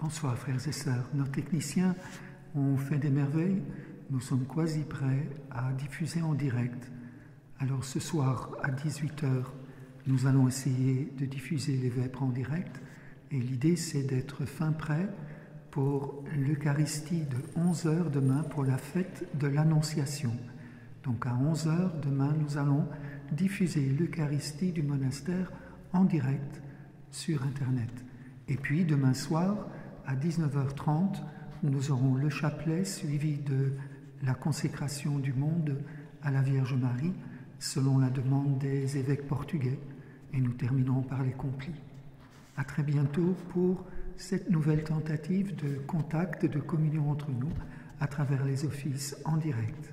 Bonsoir frères et sœurs. Nos techniciens ont fait des merveilles. Nous sommes quasi prêts à diffuser en direct. Alors ce soir à 18h, nous allons essayer de diffuser les vêpres en direct. Et l'idée c'est d'être fin prêt pour l'Eucharistie de 11h demain pour la fête de l'Annonciation. Donc à 11h demain, nous allons diffuser l'Eucharistie du monastère en direct sur Internet. Et puis demain soir, à 19h30, nous aurons le chapelet suivi de la consécration du monde à la Vierge Marie, selon la demande des évêques portugais. Et nous terminerons par les complis. À très bientôt pour cette nouvelle tentative de contact de communion entre nous à travers les offices en direct.